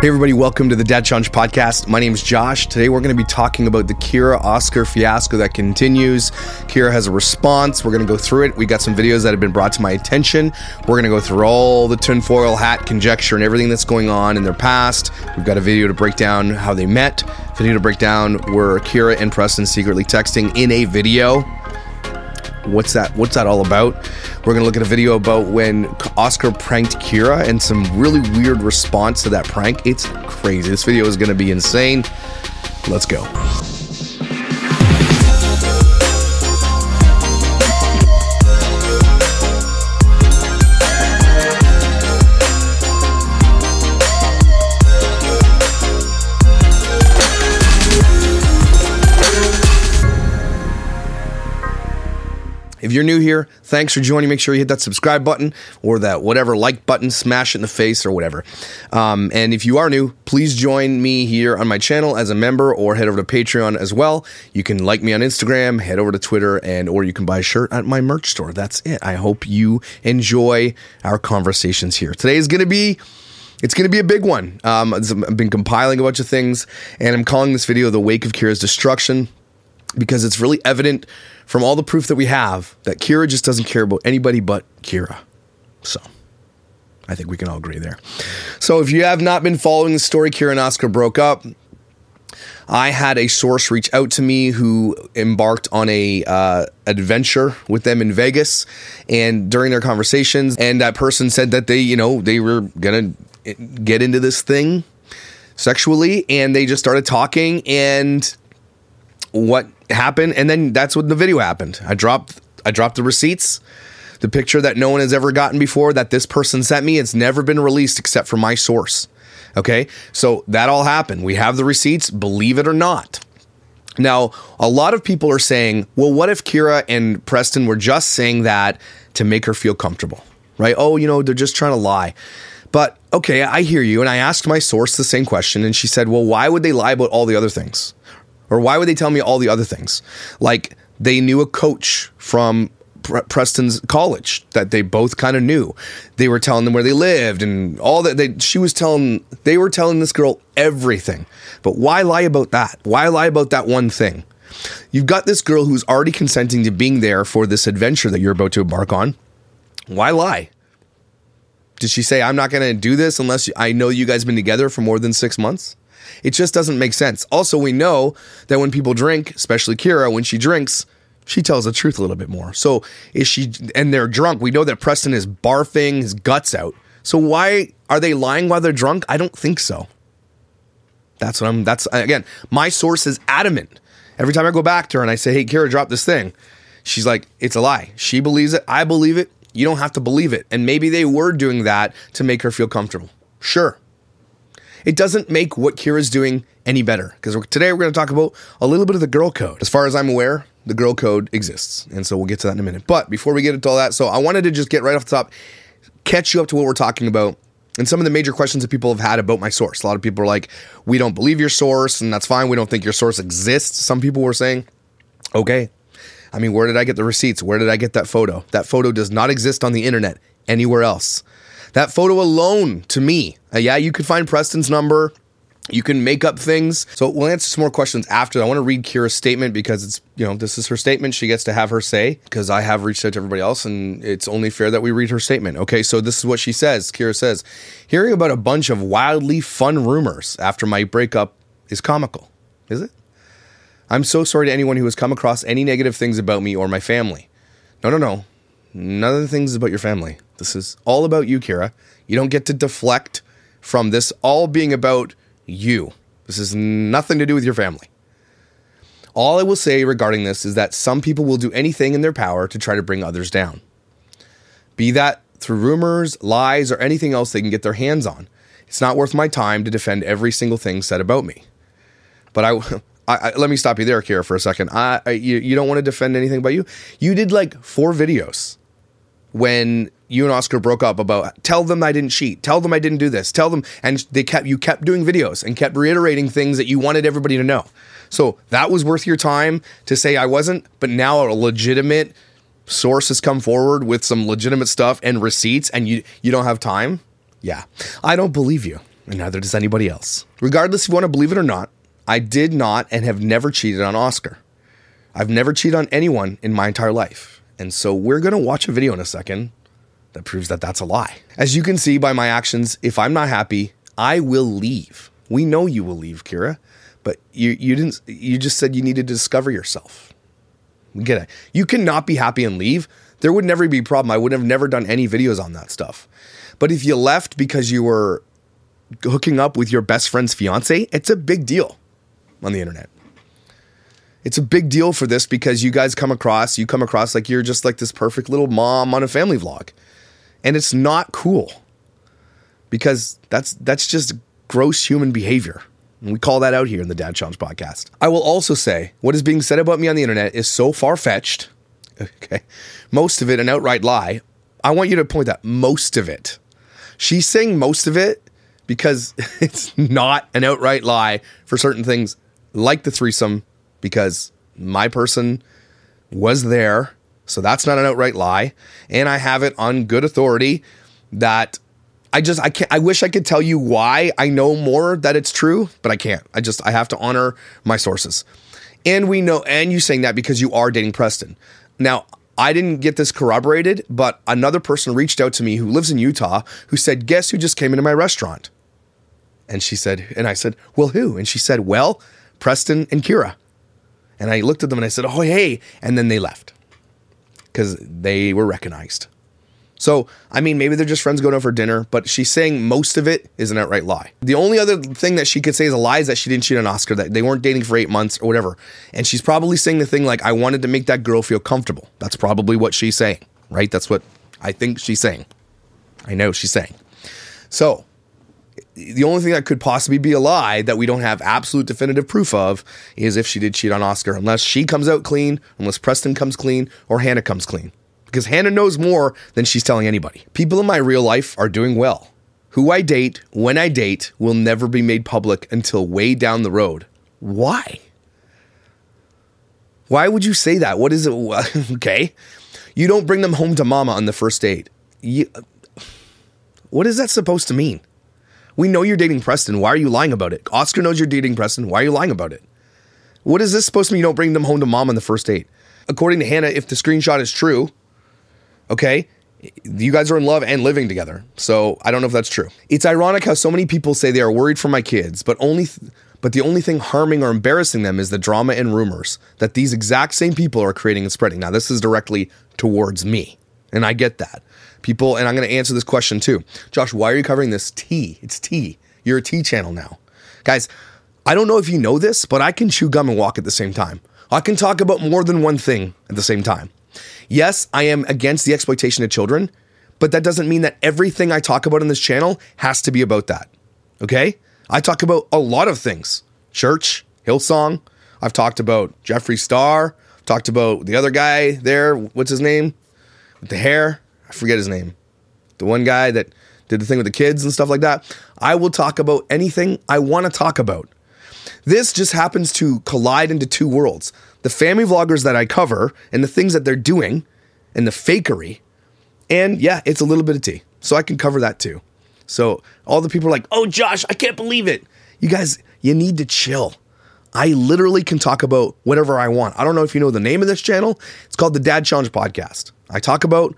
Hey, everybody, welcome to the Dad Challenge podcast. My name is Josh. Today, we're going to be talking about the Kyra Oscar fiasco that continues. Kyra has a response. We're going to go through it. We got some videos that have been brought to my attention. We're going to go through all the tinfoil hat conjecture and everything that's going on in their past. We've got a video to break down how they met, video to break down where Kyra and Preston secretly texting in a video what's that what's that all about? We're to look at a video about when oscar pranked kyra and some really weird response to that prank. It's crazy. This video is to be insane. Let's go If you're new here, thanks for joining. Make sure you hit that subscribe button or that whatever like button, smash it in the face or whatever. Um, and if you are new, please join me here on my channel as a member or head over to Patreon as well. You can like me on Instagram, head over to Twitter, and or you can buy a shirt at my merch store. That's it. I hope you enjoy our conversations here. Today is going to be it's going to be a big one. Um, I've been compiling a bunch of things, and I'm calling this video "The Wake of Kyra's Destruction." because it's really evident from all the proof that we have that Kyra just doesn't care about anybody but Kyra. So I think we can all agree there. So if you have not been following the story, Kyra and Oscar broke up. I had a source reach out to me who embarked on a uh, adventure with them in Vegas, and during their conversations, and that person said that they, you know, they were gonna get into this thing sexually, and they just started talking, and what happened and then that's when the video happened. I dropped i dropped the receipts the picture that no one has ever gotten before that this person sent me. It's never been released except for my source okay? So that all happened. We have the receipts believe it or not. Now a lot of people are saying well what if kyra and preston were just saying that to make her feel comfortable right? Oh you know they're just trying to lie. But okay i hear you and i asked my source the same question and she said well why would they lie about all the other things or why would they tell me all the other things? Like they knew a coach from Pre- Preston's college that they both kind of knew. They were telling them where they lived and all that. They, she was telling, they were telling this girl everything. But why lie about that? Why lie about that one thing? You've got this girl who's already consenting to being there for this adventure that you're about to embark on. Why lie? Did she say, I'm not going to do this unless I know you guys been together for more than six months? It just doesn't make sense. Also, we know that when people drink, especially Kyra, when she drinks, she tells the truth a little bit more. So is she and they're drunk. We know that Preston is barfing his guts out. So why are they lying while they're drunk? I don't think so. That's what I'm that's again, my source is adamant. Every time I go back to her and I say, "Hey, Kyra, drop this thing." She's like, "It's a lie." She believes it. I believe it. You don't have to believe it. And maybe they were doing that to make her feel comfortable. Sure it doesn't make what Kyra's doing any better. Because today we're going to talk about a little bit of the girl code. As far as I'm aware, the girl code exists. And so we'll get to that in a minute. But before we get into all that, so I wanted to just get right off the top, catch you up to what we're talking about and some of the major questions that people have had about my source. A lot of people are like, we don't believe your source, and that's fine. We don't think your source exists. Some people were saying, okay. I mean, where did I get the receipts? Where did I get that photo? That photo does not exist on the internet anywhere else. That photo alone, to me, uh, yeah, you could find Preston's number. You can make up things. So we'll answer some more questions after. I want to read Kyra's statement because it's, you know, this is her statement. She gets to have her say because I have reached out to everybody else and it's only fair that we read her statement. Okay, so this is what she says. Kyra says, hearing about a bunch of wildly fun rumors after my breakup is comical. Is it? I'm so sorry to anyone who has come across any negative things about me or my family. No, no, no. None of the things about your family. This is all about you, Kyra. You don't get to deflect from this all being about you. This is nothing to do with your family. All I will say regarding this is that some people will do anything in their power to try to bring others down. Be that through rumors, lies, or anything else they can get their hands on. It's not worth my time to defend every single thing said about me. But I, I, I let me stop you there, Kyra, for a second. I, I you, you don't want to defend anything about you. You did like four videos when you and Oscar broke up about tell them I didn't cheat, tell them I didn't do this, tell them, and they kept you kept doing videos and kept reiterating things that you wanted everybody to know. So that was worth your time to say I wasn't, but now a legitimate source has come forward with some legitimate stuff and receipts, and you you don't have time. Yeah, I don't believe you. and neither does anybody else. Regardless if you want to believe it or not, I did not and have never cheated on Oscar. I've never cheated on anyone in my entire life. And so we're going to watch a video in a second that proves that that's a lie. As you can see by my actions, if I'm not happy, I will leave. We know you will leave, Kyra, but you you didn't you just said you needed to discover yourself. We get it. You cannot be happy and leave. There would never be a problem. I would have never done any videos on that stuff. But if you left because you were hooking up with your best friend's fiance, it's a big deal on the internet. It's a big deal for this because you guys come across, you come across like you're just like this perfect little mom on a family vlog. And it's not cool. Because that's that's just gross human behavior. And we call that out here in the Dad Challenge podcast. I will also say what is being said about me on the internet is so far fetched. Okay. Most of it an outright lie. I want you to point that most of it. She's saying most of it because it's not an outright lie for certain things like the threesome because my person was there. So that's not an outright lie. And I have it on good authority that I just I can't I wish I could tell you why I know more that it's true, but I can't. I just I have to honor my sources. And we know and you saying that because you are dating Preston. Now, I didn't get this corroborated, but another person reached out to me who lives in Utah who said, "Guess who just came into my restaurant?" And she said, and I said, "Well, who?" And she said, "Well, Preston and Kyra." And I looked at them and I said, "Oh, hey." And then they left. Cuz they were recognized. So, I mean, maybe they're just friends going out for dinner, but she's saying most of it is an outright lie. The only other thing that she could say is a lie is that she didn't cheat on Oscar, that they weren't dating for eight months or whatever. And she's probably saying the thing like, I wanted to make that girl feel comfortable. That's probably what she's saying, right? That's what I think she's saying. I know she's saying. So, the only thing that could possibly be a lie that we don't have absolute definitive proof of is if she did cheat on Oscar, unless she comes out clean, unless Preston comes clean, or Hannah comes clean because Hannah knows more than she's telling anybody. People in my real life are doing well. Who I date, when I date, will never be made public until way down the road. Why? Why would you say that? What is it? okay. You don't bring them home to mama on the first date. You, what is that supposed to mean? We know you're dating Preston. Why are you lying about it? Oscar knows you're dating Preston. Why are you lying about it? What is this supposed to mean? You don't bring them home to mom on the first date. According to Hannah, if the screenshot is true, Okay. You guys are in love and living together. So I don't know if that's true. It's ironic how so many people say they are worried for my kids, but only th- but the only thing harming or embarrassing them is the drama and rumors that these exact same people are creating and spreading. Now, this is directly towards me, and I get that. People, and I'm going to answer this question too. Josh, why are you covering this tea? It's tea. You're a tea channel now. Guys, I don't know if you know this, but I can chew gum and walk at the same time. I can talk about more than one thing at the same time. Yes, I am against the exploitation of children, but that doesn't mean that everything I talk about on this channel has to be about that. Okay? I talk about a lot of things church, Hillsong. I've talked about Jeffree Star. Talked about the other guy there. What's his name? With the hair. I forget his name. The one guy that did the thing with the kids and stuff like that. I will talk about anything I want to talk about. This just happens to collide into two worlds the family vloggers that I cover and the things that they're doing and the fakery. And yeah, it's a little bit of tea. So I can cover that too. So all the people are like, oh, Josh, I can't believe it. You guys, you need to chill. I literally can talk about whatever I want. I don't know if you know the name of this channel. It's called the Dad Challenge Podcast. I talk about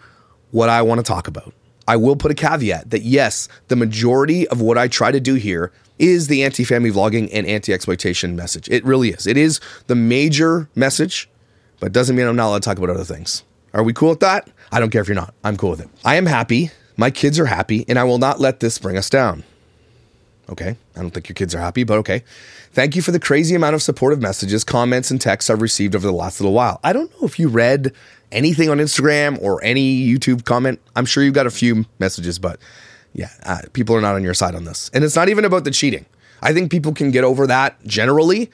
what I want to talk about. I will put a caveat that yes, the majority of what I try to do here is the anti family vlogging and anti exploitation message. It really is. It is the major message, but doesn't mean I'm not allowed to talk about other things. Are we cool with that? I don't care if you're not. I'm cool with it. I am happy. My kids are happy, and I will not let this bring us down. Okay. I don't think your kids are happy, but okay. Thank you for the crazy amount of supportive messages, comments, and texts I've received over the last little while. I don't know if you read anything on Instagram or any YouTube comment. I'm sure you've got a few messages, but yeah, uh, people are not on your side on this. And it's not even about the cheating. I think people can get over that generally.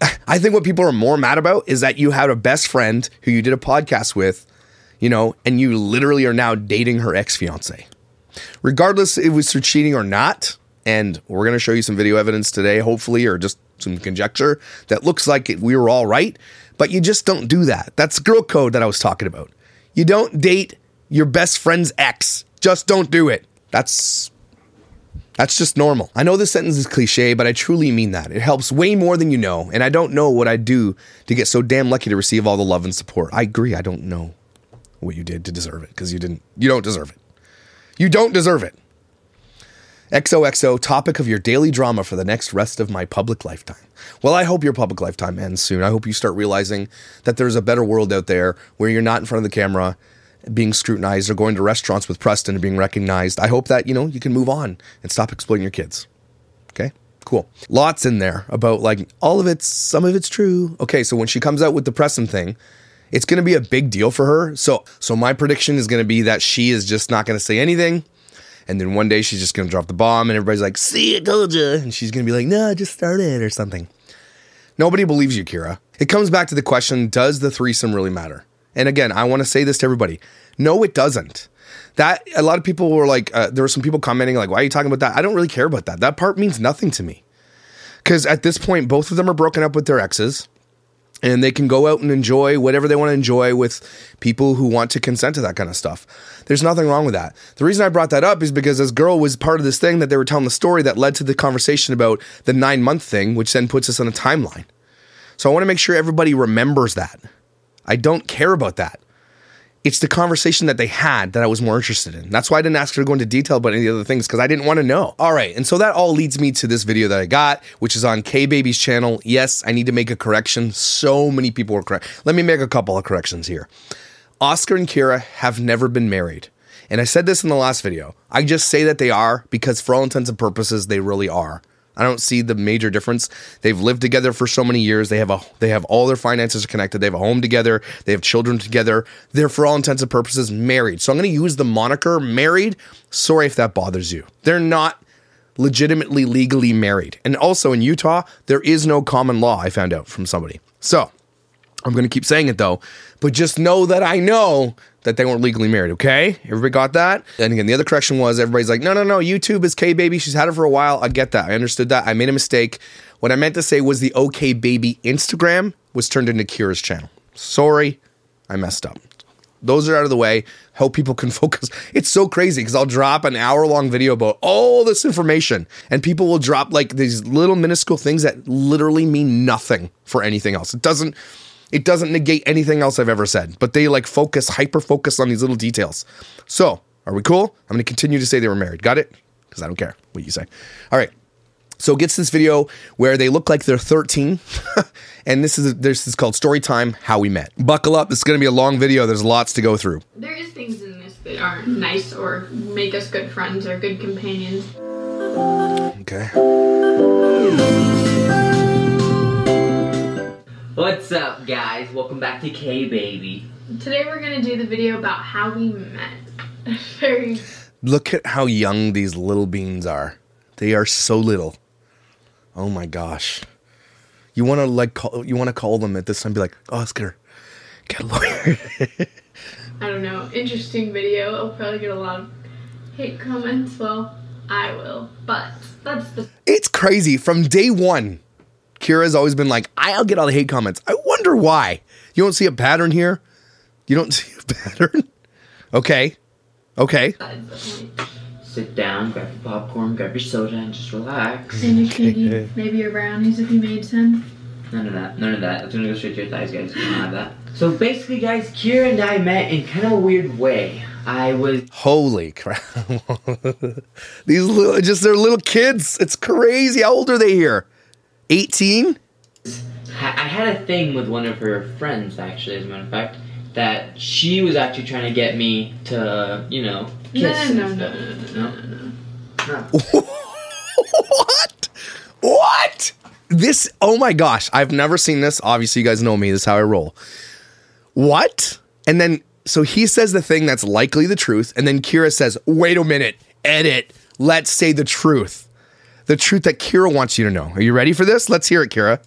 I think what people are more mad about is that you had a best friend who you did a podcast with, you know, and you literally are now dating her ex fiance. Regardless if it was through cheating or not, and we're going to show you some video evidence today, hopefully, or just some conjecture that looks like we were all right, but you just don't do that. That's girl code that I was talking about. You don't date your best friend's ex. Just don't do it. That's That's just normal. I know this sentence is cliche, but I truly mean that. It helps way more than you know, and I don't know what I'd do to get so damn lucky to receive all the love and support. I agree, I don't know what you did to deserve it because you didn't you don't deserve it. You don't deserve it. XOXO, topic of your daily drama for the next rest of my public lifetime. Well, I hope your public lifetime ends soon. I hope you start realizing that there's a better world out there where you're not in front of the camera being scrutinized or going to restaurants with Preston and being recognized. I hope that, you know, you can move on and stop exploiting your kids. Okay? Cool. Lots in there about like all of it's some of it's true. Okay, so when she comes out with the Preston thing, it's going to be a big deal for her. So so my prediction is going to be that she is just not going to say anything. And then one day she's just to drop the bomb and everybody's like, "See, I told you." And she's to be like, "No, I just started" or something." Nobody believes you, Kyra. It comes back to the question, does the threesome really matter? And again, I want to say this to everybody. No, it doesn't. That a lot of people were like, uh, there were some people commenting like, "Why are you talking about that?" I don't really care about that. That part means nothing to me, because at this point, both of them are broken up with their exes, and they can go out and enjoy whatever they want to enjoy with people who want to consent to that kind of stuff. There's nothing wrong with that. The reason I brought that up is because this girl was part of this thing that they were telling the story that led to the conversation about the nine month thing, which then puts us on a timeline. So I want to make sure everybody remembers that. I don't care about that it's the conversation that they had that I was more interested in. That's why I didn't ask her to go into detail about any of the other things because I didn't want to know. All right, and so that all leads me to this video that I got, which is on K Baby's channel. Yes, I need to make a correction. So many people were correct. Let me make a couple of corrections here. Oscar and Kyra have never been married. And I said this in the last video. I just say that they are because, for all intents and purposes, they really are. I don't see the major difference. They've lived together for so many years. They have a they have all their finances connected. They have a home together. They have children together. They're for all intents and purposes married. So I'm going to use the moniker married. Sorry if that bothers you. They're not legitimately legally married. And also in Utah, there is no common law, I found out from somebody. So, I'm going to keep saying it though, but just know that I know that they weren't legally married, okay? Everybody got that? And again, the other correction was everybody's like, no, no, no, YouTube is K Baby. She's had it for a while. I get that. I understood that. I made a mistake. What I meant to say was the OK Baby Instagram was turned into Kyra's channel. Sorry, I messed up. Those are out of the way. Hope people can focus. It's so crazy because I'll drop an hour long video about all this information, and people will drop like these little minuscule things that literally mean nothing for anything else. It doesn't it doesn't negate anything else I've ever said, but they like focus, hyper focus on these little details. So, are we cool? I'm going to continue to say they were married. Got it? Because I don't care what you say. All right. So it gets this video where they look like they're 13, and this is this is called Story Time: How We Met. Buckle up. It's going to be a long video. There's lots to go through. There is things in this that aren't nice or make us good friends or good companions. Okay. What's up, guys? Welcome back to K Baby. Today we're gonna do the video about how we met. Very. Look at how young these little beans are. They are so little. Oh my gosh. You want to like call, you want to call them at this time be like, "Oscar, get a lawyer." I don't know. Interesting video. I'll probably get a lot of hate comments. Well, I will, but that's the. it's crazy from day 1. Kyra's always been like, "I'll get all the hate comments." I wonder why. You don't see a pattern here? You don't see a pattern? Okay. Okay. That's the point. Sit down, grab your popcorn, grab your soda, and just relax. And your candy, maybe your brownies if you made some. None of that. None of that. That's gonna go straight to your thighs, guys. You don't have that. So basically, guys, Kyra and I met in kind of a weird way. I was Holy crap. These little just they're little kids. It's crazy. How old are they here? 18? I had a thing with one of her friends, actually, as a matter of fact, that she was actually trying to get me to, you know, No, kiss. no, and no, no, no, no, no. No. what? What? This oh my gosh, I've never seen this. Obviously, you guys know me. This is how I roll. What? And then so he says the thing that's likely the truth, and then Kyra says, "Wait a minute, edit. Let's say the truth, the truth that Kyra wants you to know." Are you ready for this? Let's hear it, Kyra.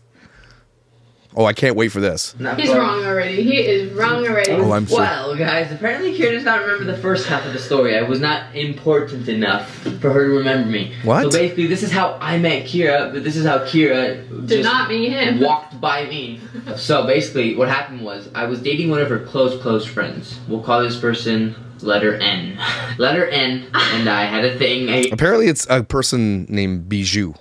Oh, I can't wait for this. Not He's wrong already. He is wrong already. Oh, I'm so- Well, guys, apparently Kyra does not remember the first half of the story. I was not important enough for her to remember me. What? So basically, this is how I met Kyra, but this is how Kyra Did just not meet him. walked by me. So basically, what happened was I was dating one of her close, close friends. We'll call this person letter N. letter N, and I had a thing. I, Apparently, it's a person named Bijou.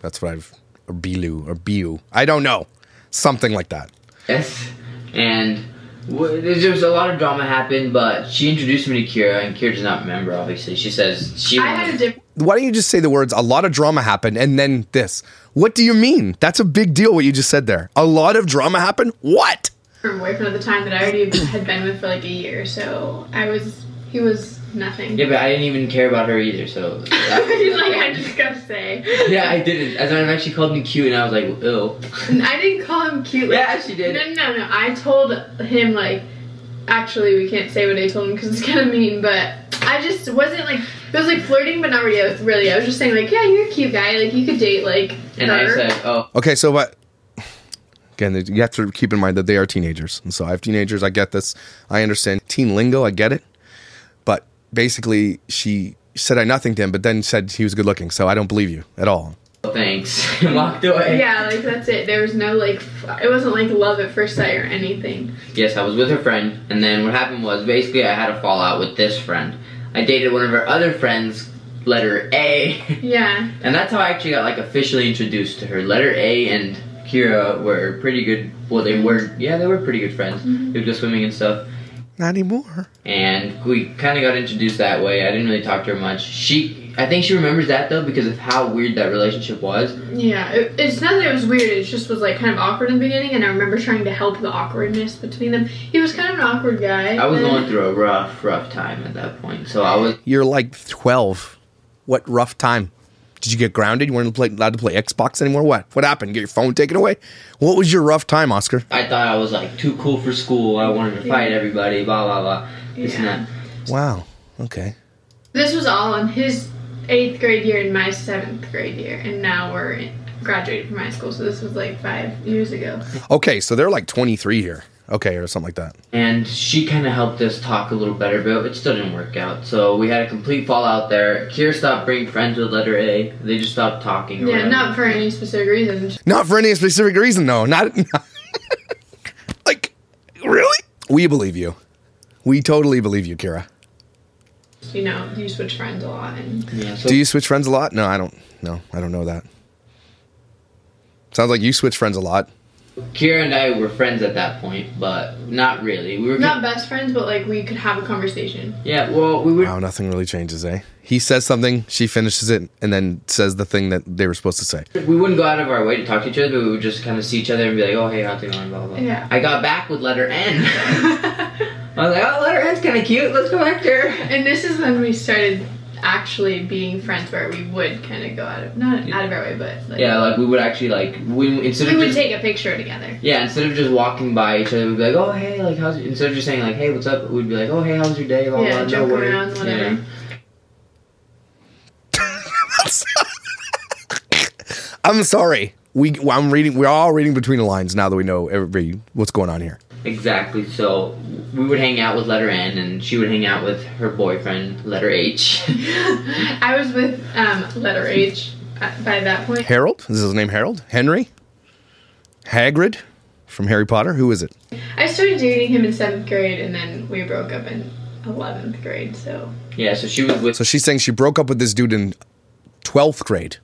That's what I've or Bilu or Biu. I don't know. Something like that. Yes, and w- there was a lot of drama happened, but she introduced me to Kyra, and Kyra does not remember. Obviously, she says she. I had a different. Why don't you just say the words? A lot of drama happened, and then this. What do you mean? That's a big deal. What you just said there. A lot of drama happened. What? Boyfriend at the time that I already had been with for like a year, so I was he was nothing. yeah, but I didn't even care about her either. So He's like, I just gotta say. yeah, I didn't. As a matter of called me cute, and I was like, ew. I didn't call him cute. Like, Yeah, she did. No, no, no. I told him like, actually, we can't say what I told him because it's kind of mean. But I just wasn't like it was like flirting, but not really. Really, I was just saying like, yeah, you're a cute guy. Like you could date like And her. I said, oh, Okay, so but again, you have to keep in mind that they are teenagers, and so I have teenagers. I get this. I understand teen lingo. I get it. But basically, she said I nothing to him, but then said he was good looking. So I don't believe you at all. thanks, and walked away. yeah, like that's it. There was no like, it wasn't like love at first sight or anything. Yes, I was with her friend, and then what happened was basically I had a fallout with this friend. I dated one of her other friends, letter A, Yeah, and that's how I actually got like officially introduced to her. Letter A and Kira were pretty good. Well, they were, yeah, they were pretty good friends. Mm-hmm. They would go swimming and stuff. Not anymore. and we kind of got introduced that way. I didn't really talk to her much. She, I think she remembers that though because of how weird that relationship was. yeah. It, it's not that it was weird. It just was like kind of awkward in the beginning, and I remember trying to help the awkwardness between them. He was kind of an awkward guy. I was going through a rough, rough time at that point, so I was. You're like 12. What rough time? Did you get grounded? You weren't play, allowed to play Xbox anymore? What? What happened? Get your phone taken away? What was your rough time, Oscar? I thought I was like too cool for school. I wanted to fight everybody. Blah blah blah. This and Yeah. that. Wow. Okay. This was all in his eighth grade year and my seventh grade year, and now we're in, graduated from high school. So this was like five years ago. Okay, so they're like 23 here. Okay, or something like that. And she kind of helped us talk a little better, but it still didn't work out. So we had a complete fallout there. Kyra stopped being friends with letter A. They just stopped talking. Yeah, whatever. not for any specific reason. Not for any specific reason, though. Not, like, really? We believe you. We totally believe you, Kyra. You know, you switch friends a lot, and Yeah. So Do you switch friends a lot? No, I don't. No, I don't know that. Sounds like you switch friends a lot. Kyra and I were friends at that point, but not really. We were not best friends, but like we could have a conversation. Yeah, well, we were. Wow, nothing really changes, eh? He says something, she finishes it, and then says the thing that they were supposed to say. We wouldn't go out of our way to talk to each other, but we would just kind of see each other and be like, "Oh, hey, how's it going?" Blah blah. blah. Yeah. I got back with letter N. I was like, "Oh, letter N's kind of cute. Let's go back there." and this is when we started actually being friends, where we would kind of go out of not out of our way, but like, Yeah, like we would actually like we instead we of would just take a picture together. yeah instead of just walking by each other, we'd be like, "Oh, hey, like how's?" Instead of just saying like, "Hey, what's up?" We'd be like, "Oh, hey, how's your day?" Blah Yeah, blah. joke worries." around, whatever. Yeah. I'm sorry. We, I'm reading. We're all reading between the lines now that we know everybody what's going on here. Exactly. So we would hang out with letter N, and she would hang out with her boyfriend, letter H. I was with um, letter H uh, by that point. Harold this is his name. Harold Henry Hagrid from Harry Potter. Who is it? I started dating him in seventh grade, and then we broke up in eleventh grade. So yeah. So she was with So she's saying she broke up with this dude in twelfth grade,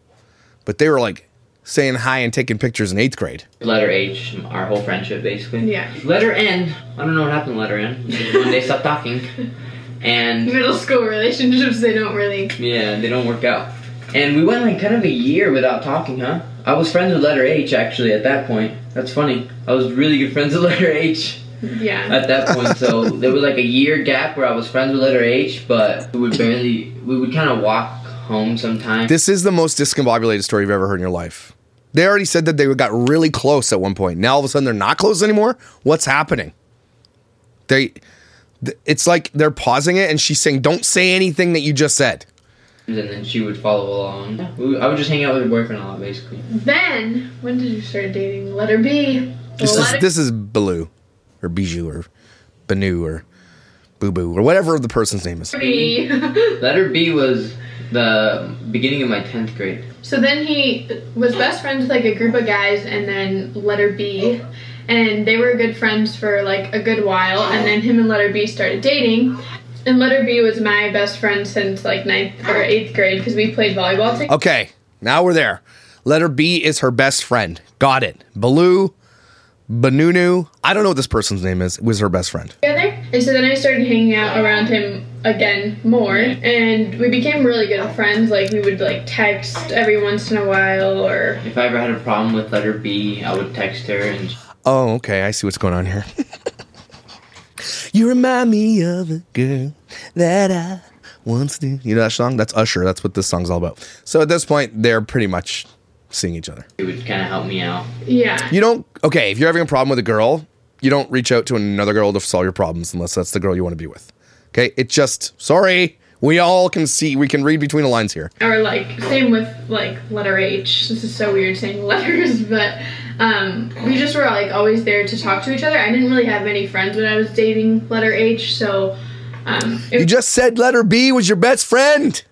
but they were like saying hi and taking pictures in eighth grade. letter H, our whole friendship basically. yeah, Letter N, I don't know what happened to letter N. Just One day stopped talking. And middle school relationships they don't really. yeah, they don't work out. And we went like kind of a year without talking, huh? I was friends with letter H actually at that point. That's funny. I was really good friends with letter H Yeah, at that point. So there was like a year gap where I was friends with letter H, but we would barely, we would kind of walk home sometimes. This is the most discombobulated story you've ever heard in your life. They already said that they got really close at one point. Now all of a sudden they're not close anymore. What's happening? They, th- it's like they're pausing it, and she's saying, "Don't say anything that you just said." and then she would follow along. I would just hang out with her boyfriend a lot, basically. Then when did you start dating? Letter B. This Letter is this is Baloo, or Bijou, or Banu, or Boo Boo, or whatever the person's name is. B. Letter B was the beginning of my 10th grade. So then he was best friends with like a group of guys, and then letter B, and they were good friends for like a good while, and then him and letter B started dating. And letter B was my best friend since like ninth or eighth grade because we played volleyball together. Okay, now we're there. Letter B is her best friend. Got it. Baloo, Banunu. I don't know what this person's name is. Was her best friend. Together. And so then I started hanging out around him again more and we became really good friends. Like we would like text every once in a while or If I ever had a problem with letter B, I would text her and Oh, okay. I see what's going on here. you remind me of a girl that I once knew. You know that song? That's Usher. That's what this song's all about. So at this point, they're pretty much seeing each other. it would kind of help me out. yeah. You don't, okay, if you're having a problem with a girl, you don't reach out to another girl to solve your problems unless that's the girl you want to be with. Okay? It just, sorry. We all can see, we can read between the lines here. Or like same with like letter H. This is so weird saying letters, but um, we just were like always there to talk to each other. I didn't really have many friends when I was dating letter H, so um, You just said letter B was your best friend.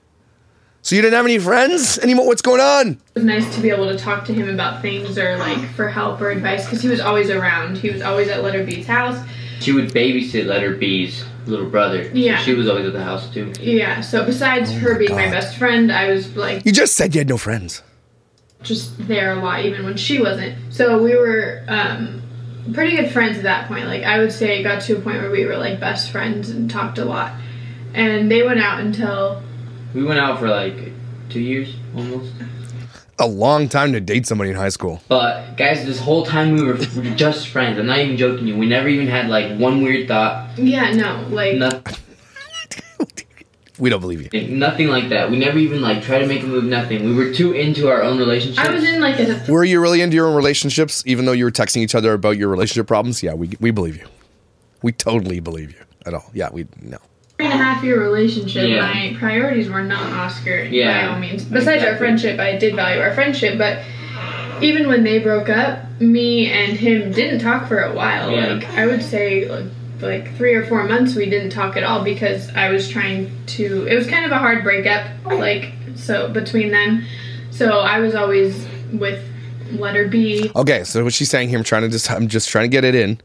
So you didn't have any friends anymore? What's going on? It was nice to be able to talk to him about things or like for help or advice because he was always around. He was always at letter B's house. She would babysit letter B's little brother. So Yeah. she was always at the house too. Yeah, so besides her being my best friend, I was like You just said you had no friends. just there a lot even when she wasn't. So we were um, pretty good friends at that point. Like I would say it got to a point where we were like best friends and talked a lot. And they went out until We went out for like two years almost. A long time to date somebody in high school. But guys, this whole time we were, we were just friends. I'm not even joking you. We never even had like one weird thought. yeah, no, like Nothing, We don't believe you. nothing like that. We never even like tried to make a move. Nothing. We were too into our own relationships. I was in like a Were you really into your own relationships, even though you were texting each other about your relationship problems? Yeah, we, we believe you. We totally believe you at all. Yeah, we no. Three and a half year relationship. Yeah. My priorities were not Oscar yeah. by all means. Besides our friendship, I did value our friendship, but even when they broke up, me and him didn't talk for a while. Yeah. Like I would say like, like three or four months we didn't talk at all because I was trying to it was kind of a hard breakup, like so between them. So I was always with letter B. Okay, so what she's saying here, I'm trying to just I'm just trying to get it in.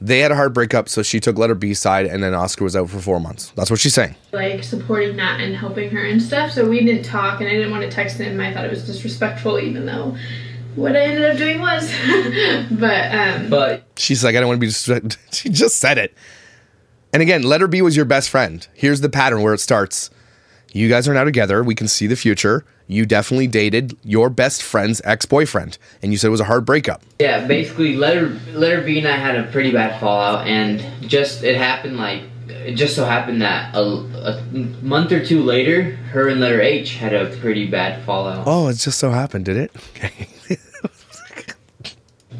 They had a hard breakup, so she took letter B side, and then Oscar was out for four months. That's what she's saying. like supporting that and helping her and stuff. So we didn't talk, and I didn't want to text him. I thought it was disrespectful, even though what I ended up doing was. but um, but She's like, I don't want to be. Disrespect-. She just said it. And again, letter B was your best friend. Here's the pattern where it starts. You guys are now together. We can see the future. You definitely dated your best friend's ex boyfriend, and you said it was a hard breakup. yeah, basically letter letter B and I had a pretty bad fallout, and just it happened like it just so happened that a, a month or two later, her and letter H had a pretty bad fallout. Oh, it just so happened, did it? Okay.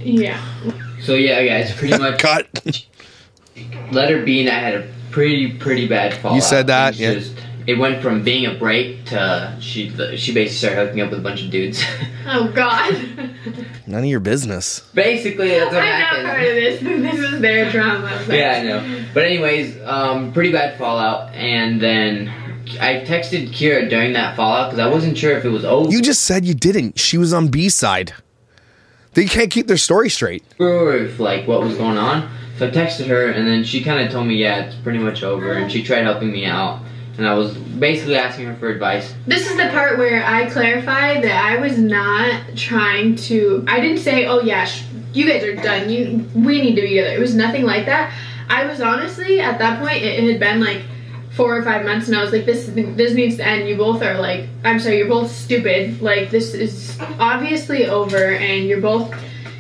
yeah, So yeah, guys, pretty much Cut. letter B and I had a pretty pretty bad fallout. You said that, yeah. Just, it went from being a break to she she basically started hooking up with a bunch of dudes. oh God, None of your business. basically, that's what I'm not part of this. This is their drama. but- Yeah, I know. But anyways, um, pretty bad fallout, and then I texted Kyra during that fallout because I wasn't sure if it was over You just said you didn't. She was on B side. They can't keep their story straight. or if like what was going on. So I texted her, and then she kind of told me, yeah, it's pretty much over, and she tried helping me out, and I was basically asking her for advice. This is the part where I clarify that I was not trying to. I didn't say, "Oh yeah, you guys are done. You we need to be together." It was nothing like that. I was honestly at that point. It, it had been like four or five months, and I was like, "This this needs to end. You both are like, I'm sorry, you're both stupid. Like this is obviously over, and you're both."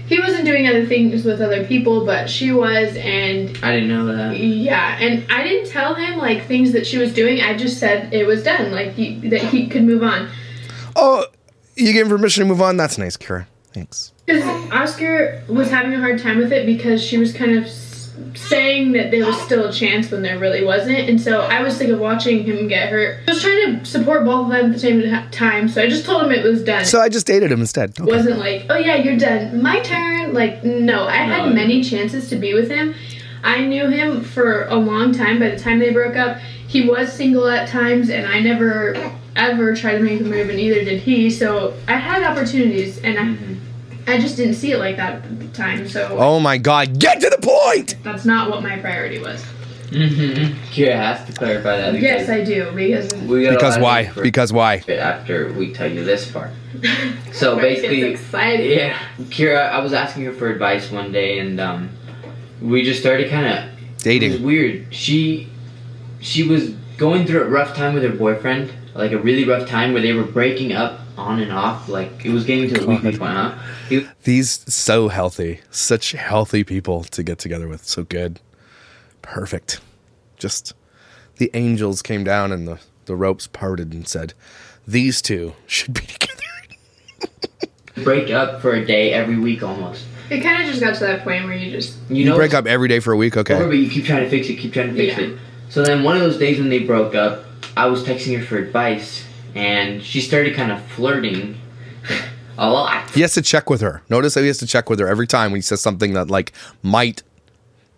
He wasn't doing other things with other people, but she was, and I didn't know that. yeah, and I didn't tell him like things that she was doing. I just said it was done, like he, that he could move on. Oh, you gave him permission to move on? That's nice, Kyra. Thanks. Because Oscar was having a hard time with it because she was kind of s- saying that there was still a chance when there really wasn't, and so I was sick of watching him get hurt. I was trying to support both of them at the same time, so I just told him it was done. So I just dated him instead. Okay. wasn't like, oh yeah, you're done. My turn. Like, no, I had many chances to be with him. I knew him for a long time. By the time they broke up, he was single at times, and I never ever tried to make a move, and neither did he. So I had opportunities, and I, mm-hmm. I just didn't see it like that at the time. So Oh my God! Get to the point. that's not what my priority was. Mm-hmm. Kyra has to clarify that. Yes, I do because we Because why? Because why? after we tell you this part. So basically, excited. yeah, Kyra, I was asking her for advice one day, and um, we just started kind of It was Dating. weird. She she was going through a rough time with her boyfriend, like a really rough time where they were breaking up on and off. Like it was getting to a weekly point, huh? He- These so healthy, such healthy people to get together with. So good, perfect. Just the angels came down and the the ropes parted and said, "These two should be together." break up for a day every week almost. It kind of just got to that point where you just You, You know, break up every day for a week, over, okay? but you keep trying to fix it, keep trying to fix Yeah. it. So then one of those days when they broke up, I was texting her for advice, and she started kind of flirting a lot. He has to check with her. Notice that he has to check with her every time when he says something that like might,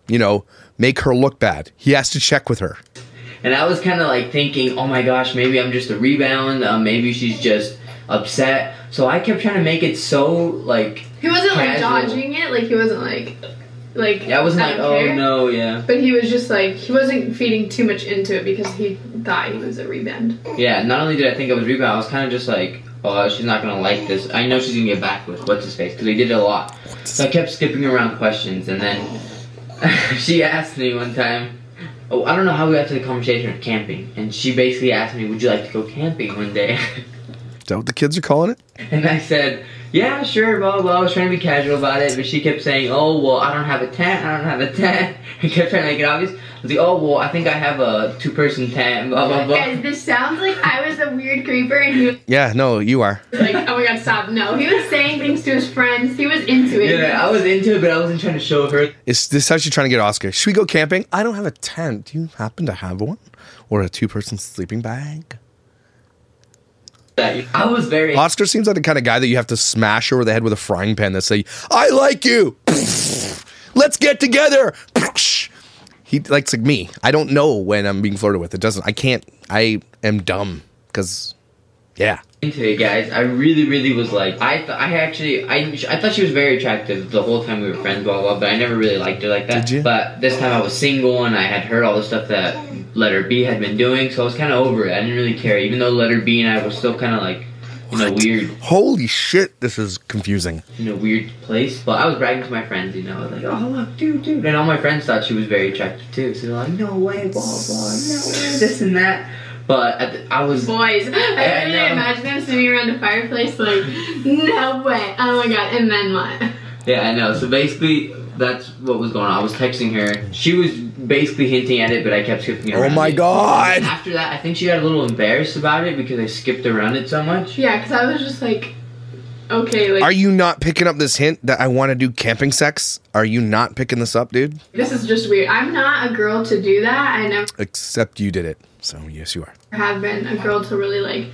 you know, make her look bad. He has to check with her. And I was kind of like thinking, oh my gosh, maybe I'm just a rebound. Uh, maybe she's just upset. So I kept trying to make it so like. he wasn't like dodging it. Like he wasn't like like yeah, I wasn't like, don't oh care. no, yeah, But he was just like he wasn't feeding too much into it because he thought he was a rebound. yeah. Not only did I think I was rebound, I was kind of just like, oh, she's not gonna like this. I know she's gonna get back with what's his face because they did it a lot. So I kept skipping around questions, and then she asked me one time. Oh, I don't know how we got to the conversation of camping, and she basically asked me, "Would you like to go camping one day?" Is that what the kids are calling it? And I said, yeah, sure, blah, blah, blah. I was trying to be casual about it, but she kept saying, oh, well, I don't have a tent, I don't have a tent. I kept trying to make it obvious. I was like, oh, well, I think I have a two-person tent, blah, blah, blah. Guys, this sounds like I was a weird creeper and he was Yeah, no, you are. like, oh my god, stop. No, he was saying things to his friends. He was into it. Yeah, I was into it, but I wasn't trying to show her. Is this how she's trying to get Oscar? Should we go camping? I don't have a tent. Do you happen to have one? Or a two person sleeping bag? I was very. Oscar seems like the kind of guy that you have to smash over the head with a frying pan that say, I like you. Let's get together. He likes like me. I don't know when I'm being flirted with. It doesn't I can't I am dumb. Cause yeah. into it, guys. I really, really was like, I, th- I actually, I, I thought she was very attractive the whole time we were friends, blah, blah, blah, but I never really liked her like that. Did you? But this time I was single and I had heard all the stuff that Letter B had been doing, so I was kind of over it. I didn't really care, even though Letter B and I were still kind of like in a weird, Holy shit, this is confusing. in a weird place. But I was bragging to my friends, you know, like, oh look, dude, dude, and all my friends thought she was very attractive too. So they're like, no way, blah, blah, no way, this and that. But at the, I was Boys, I I really know. imagine them sitting around the fireplace like, no way. Oh my god, and then what? Yeah, I know. So basically, that's what was going on. I was texting her. She was basically hinting at it, but I kept skipping oh around. Oh my it. God. And after that, I think she got a little embarrassed about it because I skipped around it so much. Yeah, because I was just like, okay, like Are you not picking up this hint that I want to do camping sex? Are you not picking this up, dude? this is just weird. I'm not a girl to do that. I never Except you did it. So yes you are. have been a girl to really like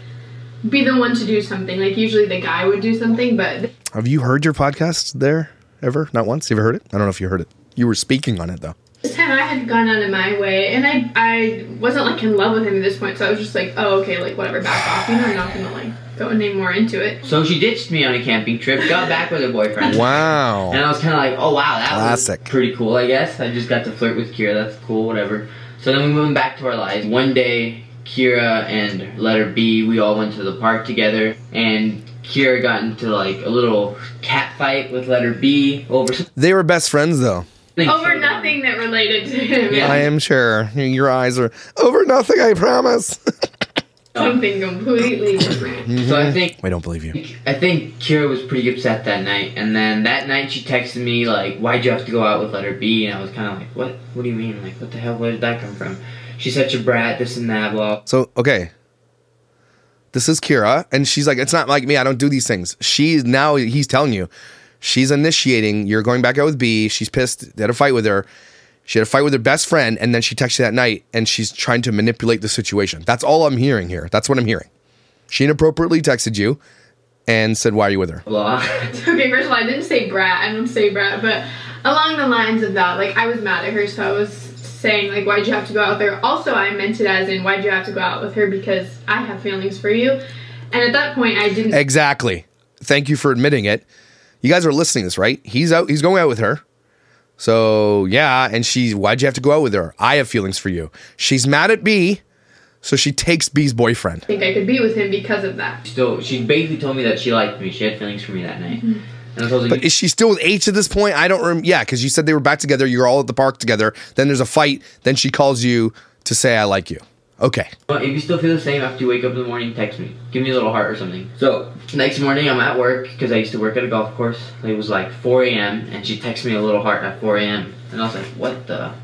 be the one to do something. Like usually the guy would do something, but Have you heard your podcast there ever? Not once? You ever heard it? I don't know if you heard it. You were speaking on it though. This time I had gone out of my way, and I I wasn't like in love with him at this point. So I was just like, oh okay, like whatever, back off. You know, I'm not gonna like go any more into it. So she ditched me on a camping trip, got back with her boyfriend. Wow. And I was kind of like, oh wow, that Classic. was pretty cool, I guess. I just got to flirt with Kyra. That's cool, whatever. So then we went back to our lives. One day, Kyra and Letter B, we all went to the park together, and Kyra got into like a little cat fight with Letter B over. They were best friends though. Over nothing that related to him. Yeah. I am sure. Your eyes are over nothing, I promise. Something completely different. So I mm-hmm. think we don't believe you. I think Kyra was pretty upset that night, and then that night she texted me like, "Why'd you have to go out with Letter B?" And I was kind of like, "What? What do you mean? Like, what the hell? Where did that come from?" She's such a brat, this and that, blah. So okay. This is Kyra, and she's like, it's not like me. I don't do these things. She's now he's telling you, she's initiating. You're going back out with B. She's pissed. They had a fight with her. She had a fight with her best friend, and then she texted you that night, and she's trying to manipulate the situation. That's all I'm hearing here. That's what I'm hearing. She inappropriately texted you, and said, "Why are you with her?" blah. Okay, first of all, I didn't say brat. I don't say brat, but along the lines of that, like I was mad at her, so I was saying like, why'd you have to go out with her? Also, I meant it as in, why'd you have to go out with her? Because I have feelings for you. And at that point, I didn't. Exactly. Thank you for admitting it. You guys are listening to this, right? He's out. He's going out with her. So yeah, and she why'd you have to go out with her? I have feelings for you. She's mad at B, so she takes B's boyfriend. I think I could be with him because of that. Still, she basically told me that she liked me. She had feelings for me that night. Mm-hmm. And I was like, But is she still with H at this point? I don't remember. Yeah, because you said they were back together. You're all at the park together. Then there's a fight. Then she calls you to say I like you. Okay. Well, if you still feel the same after you wake up in the morning, text me. Give me a little heart or something. So, next morning, I'm at work because I used to work at a golf course. It was like 4 a.m. and she texted me a little heart at 4 a.m. And I was like, what the?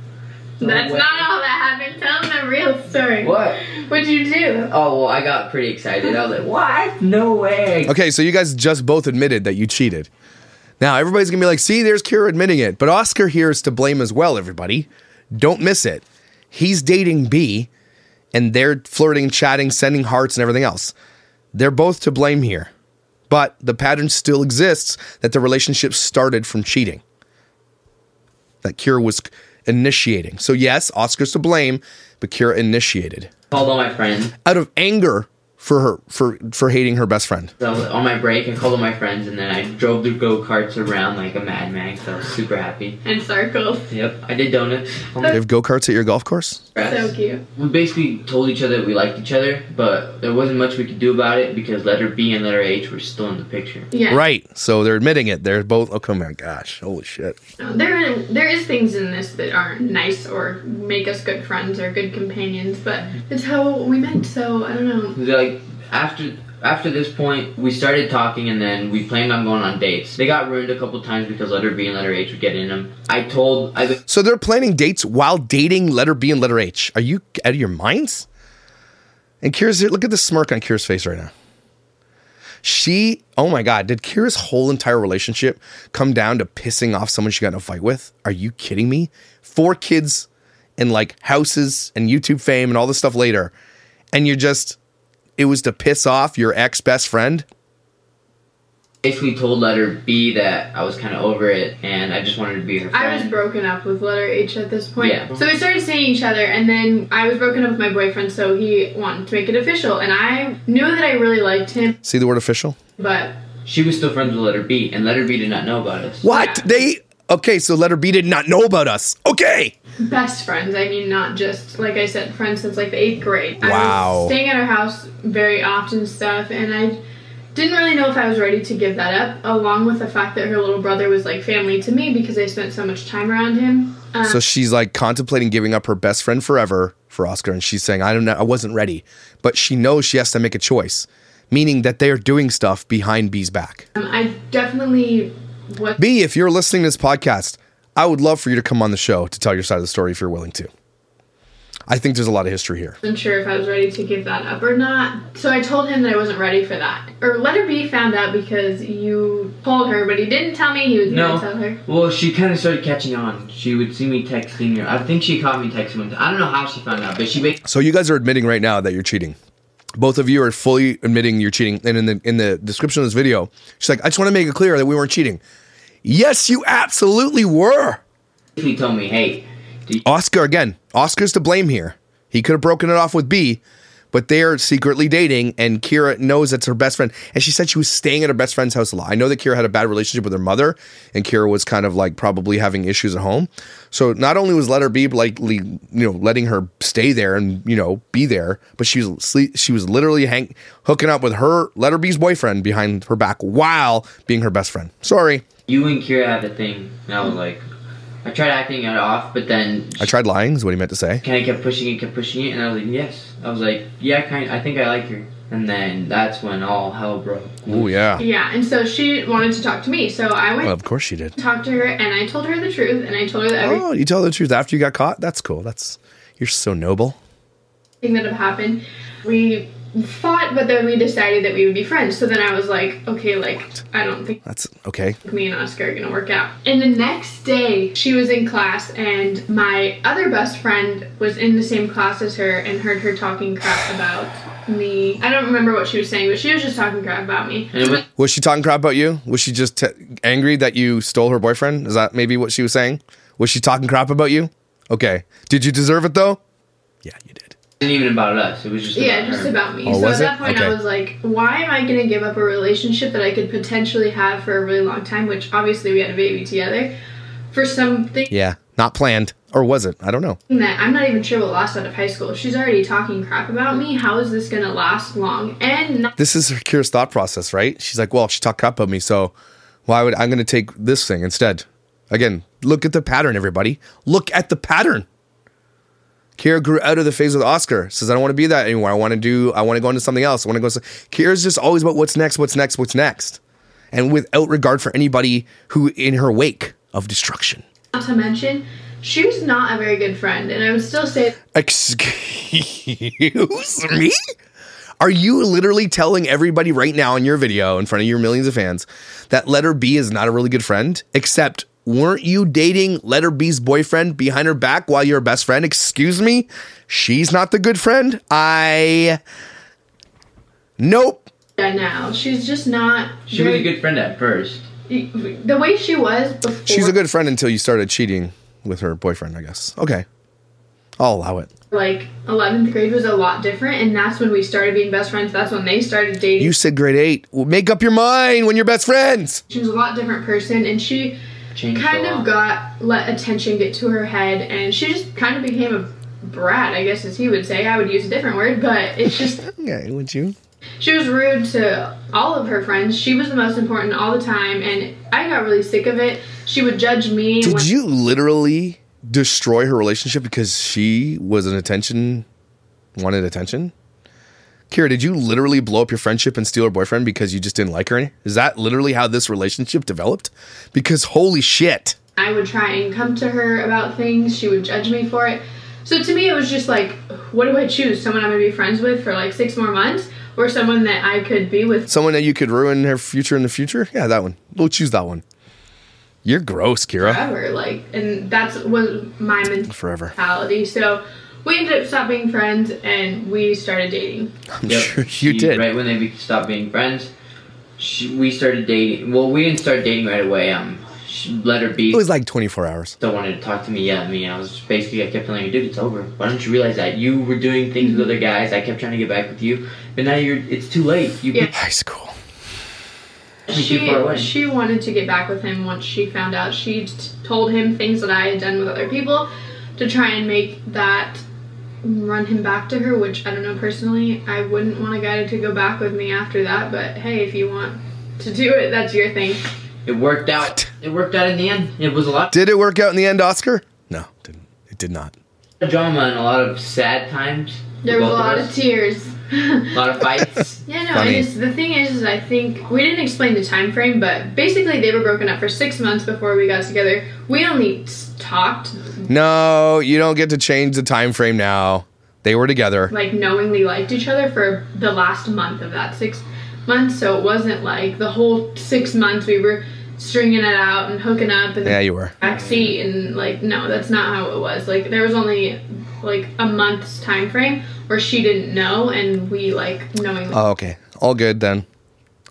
That's way. not all that happened. Tell them the real story. What? What'd you do? Oh, well, I got pretty excited. I was like, what? No way. Okay, so you guys just both admitted that you cheated. Now everybody's gonna be like, see, there's Kyra admitting it. But Oscar here is to blame as well, everybody. Don't miss it. He's dating B, and they're flirting, chatting, sending hearts, and everything else. They're both to blame here. But the pattern still exists that the relationship started from cheating. That Kyra was initiating. So yes, Oscar's to blame, but Kyra initiated. All my friends. Out of anger for her for for hating her best friend. So on my break, I called all my friends, and then I drove the go karts around like a madman. So I was super happy. And circles. Yep, I did donuts. You have go-karts at your golf course? So cute. We basically told each other that we liked each other, but there wasn't much we could do about it because letter B and letter H were still in the picture. Yeah. Right. So they're admitting it. They're both. Oh, my gosh. Holy shit. No, There, there is things in this that aren't nice or make us good friends or good companions, but it's how we met. So I don't know. It was like after after this point, we started talking, and then we planned on going on dates. They got ruined a couple times because letter B and letter H would get in them. I told I So they're planning dates while dating letter B and letter H. Are you out of your minds? And Kyra's look at the smirk on Kyra's face right now. She, oh my God, did Kyra's whole entire relationship come down to pissing off someone she got in a fight with? Are you kidding me? Four kids and like houses and YouTube fame and all this stuff later. And you're just, it was to piss off your ex best friend? basically told letter B that I was kind of over it, and I just wanted to be her friend. I was broken up with letter H at this point. Yeah. So we started seeing each other, and then I was broken up with my boyfriend, so he wanted to make it official. And I knew that I really liked him, See the word official? but She was still friends with letter B, and letter B did not know about us. What? Yeah. They, okay, so letter B did not know about us. Okay. best friends. I mean, not just like I said, friends since like the eighth grade. I Wow. was staying at her house very often, stuff, and I didn't really know if I was ready to give that up. Along with the fact that her little brother was like family to me because I spent so much time around him. Um, So she's like contemplating giving up her best friend forever for Oscar, and she's saying, "I don't know, I wasn't ready," but she knows she has to make a choice, meaning that they are doing stuff behind B's back. um, I definitely was B, if you're listening to this podcast, I would love for you to come on the show to tell your side of the story if you're willing to. I think there's a lot of history here. wasn't sure if I was ready to give that up or not. So I told him that I wasn't ready for that. Or letter B found out because you told her, but he didn't tell me he was No. gonna tell her. Well, she kind of started catching on. She would see me texting her. I think she caught me texting one time. I don't know how she found out, but she basically So you guys are admitting right now that you're cheating. Both of you are fully admitting you're cheating. And in the in the description of this video, she's like, "I just want to make it clear that we weren't cheating." Yes, you absolutely were. He told me, "Hey, Oscar again. Oscar's to blame here. He could have broken it off with B, but they're secretly dating, and Kyra knows that's her best friend. And she said she was staying at her best friend's house a lot. I know that Kyra had a bad relationship with her mother, and Kyra was kind of like probably having issues at home. So not only was let her be like you know letting her stay there and you know be there, but she was she was literally hang, hooking up with her letter B's boyfriend behind her back while being her best friend. Sorry, you and Kira have a thing." And I was like, I tried acting it off, but then I tried lying. Is what he meant to say. kind of kept pushing it, kept pushing it, and I was like, "Yes." I was like, "Yeah, kind. I think I like her." And then that's when all hell broke. Oh yeah. Yeah, and so she wanted to talk to me. So I went Well, of course she did. talked to her and I told her the truth and I told her that everything Oh, you tell the truth after you got caught? That's cool. That's you're so noble. Thing that had happened. We fought, but then we decided that we would be friends. So then I was like, okay, like I don't think That's okay. me and Oscar are gonna work out. And the next day, she was in class, and my other best friend was in the same class as her and heard her talking crap about me. I don't remember what she was saying, but she was just talking crap about me. Was Was she talking crap about you? Was she just t- angry that you stole her boyfriend? Is that maybe what she was saying? Was she talking crap about you? Okay. Did you deserve it though? Yeah, you did. Wasn't even about us. It was just Yeah, about just her. about me. Oh, so was at it? that point, Okay. I was like, why am I going to give up a relationship that I could potentially have for a really long time, which obviously we had a baby together, for something Yeah, not planned. Or was it? I don't know. that I'm not even sure will last out of high school. She's already talking crap about me. How is this gonna last long? And not This is her curious thought process, right? She's like, well, she talked crap about me, so why would I'm going to take this thing instead? Again, look at the pattern, everybody. Look at the pattern. Kyra grew out of the phase with Oscar. Says, I don't want to be that anymore. I want to do, I want to go into something else. I want to go. s- Kyra's just always about what's next, what's next, what's next. And without regard for anybody who in her wake of destruction. not to mention, she was not a very good friend. And I would still say Excuse me? Are you literally telling everybody right now in your video in front of your millions of fans that letter B is not a really good friend? Except, weren't you dating letter B's boyfriend behind her back while you're a best friend? Excuse me? She's not the good friend? I. Nope. that now. She's just not. She was a good friend at first. The way she was before. She's a good friend until you started cheating with her boyfriend, I guess. Okay. I'll allow it. like 11th grade was a lot different and that's when we started being best friends that's when they started dating You said grade eight. Well, make up your mind when you're best friends. she was a lot different person and she Changed kind a of got let attention get to her head and she just kind of became a brat i guess as he would say i would use a different word but it's just Okay, would you? she was rude to all of her friends she was the most important all the time and i got really sick of it she would judge me Did when- you literally destroy her relationship because she was an attention, wanted attention? Kyra, did you literally blow up your friendship and steal her boyfriend because you just didn't like her? Is that literally how this relationship developed? Because holy shit. I would try and come to her about things. She would judge me for it. So to me, it was just like, what do I choose? Someone I'm gonna be friends with for like six more months, or someone that I could be with Someone that you could ruin her future in the future? Yeah, that one. We'll choose that one. You're gross, Kyra. forever? Like, and that's was my mentality. Forever. So we ended up stopping being friends, and we started dating. I'm Yep. sure you She- did. Right when they stopped being friends, she, we started dating. Well, we didn't start dating right away. Um, she, letter B It was like 24 hours. still wanted to talk to me, yell at me. I was basically, I kept telling her, dude, it's over. Why don't you realize that you were doing things with other guys? I kept trying to get back with you, but now you're. It's too late. You Yeah. High school. pushed me too far away. She she wanted to get back with him once she found out. She t- told him things that I had done with other people to try and make that run him back to her. Which I don't know personally. I wouldn't want a guy to go back with me after that. But hey, if you want to do it, that's your thing. It worked out. It worked out in the end. It was a lot Did it work out in the end, Oscar? No, didn't. It did not. Of drama and a lot of sad times. There was a lot of of tears. a lot of fights. Yeah, no. Funny. I just, the thing is, is I think we didn't explain the time frame, but basically they were broken up for six months before we got together. We only talked No, you don't get to change the time frame now. They were together. like knowingly liked each other for the last month of that six months. So it wasn't like the whole six months we were stringing it out and hooking up and Yeah, you were. backseat and like no, that's not how it was. Like there was only like a month's time frame where she didn't know and we like knowing Oh, okay. All good then.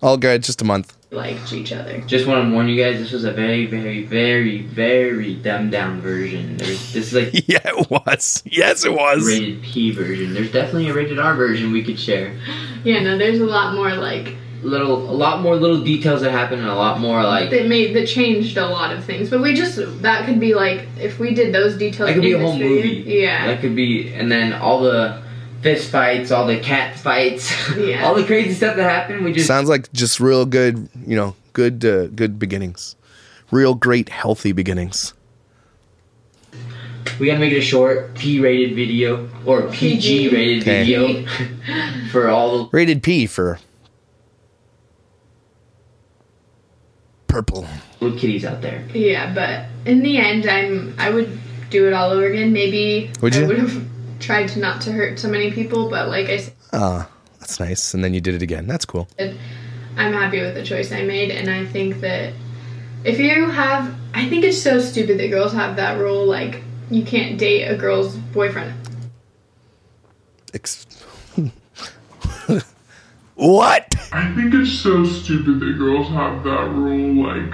All good. Just a month. liked each other. Just want to warn you guys. This was a very, very, very, very dumbed down version. There's this is like Yeah, it was. Yes, it was. rated P version. There's definitely a rated R version we could share. Yeah, no, there's a lot more like Little, a lot more little details that happen, and a lot more like that made that changed a lot of things. But we just that could be like if we did those details. that could be a whole movie. Yeah. that could be, and then all the fist fights, all the cat fights, Yeah. all the crazy stuff that happened. We just Sounds like just real good, you know, good uh, good beginnings. Real great healthy beginnings. we gotta make it a short P-rated video or PG. PG-rated Okay. video for all the Rated P for purple. little kitties out there. Yeah, but in the end, I'm I would do it all over again. Maybe Would I you? would have tried to not to hurt so many people, but like I said, Ah, that's nice. And then you did it again. That's cool. I'm happy with the choice I made, and I think that if you have, I think it's so stupid that girls have that rule like you can't date a girl's boyfriend. Ex- what? I think it's so stupid that girls have that rule, like,